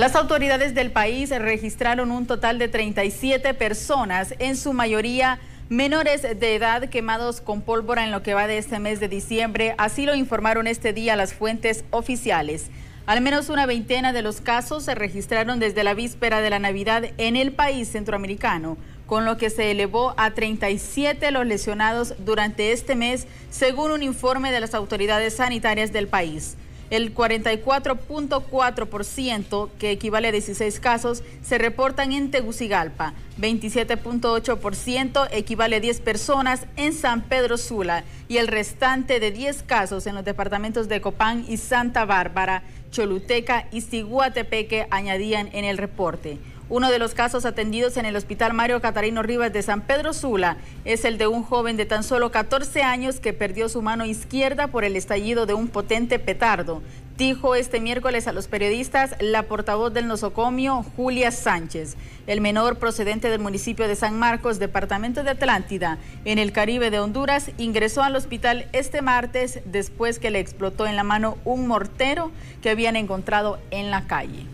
Las autoridades del país registraron un total de 37 personas, en su mayoría menores de edad quemados con pólvora en lo que va de este mes de diciembre. Así lo informaron este día las fuentes oficiales. Al menos una veintena de los casos se registraron desde la víspera de la Navidad en el país centroamericano, con lo que se elevó a 37 los lesionados durante este mes, según un informe de las autoridades sanitarias del país. El 44.4%, que equivale a 16 casos, se reportan en Tegucigalpa. 27.8% equivale a 10 personas en San Pedro Sula y el restante de 10 casos en los departamentos de Copán y Santa Bárbara, Choluteca y Siguatepeque añadían en el reporte. Uno de los casos atendidos en el Hospital Mario Catarino Rivas de San Pedro Sula es el de un joven de tan solo 14 años que perdió su mano izquierda por el estallido de un potente petardo. Dijo este miércoles a los periodistas la portavoz del nosocomio, Julia Sánchez. El menor procedente del municipio de San Marcos, departamento de Atlántida, en el Caribe de Honduras, ingresó al hospital este martes después que le explotó en la mano un mortero que habían encontrado en la calle.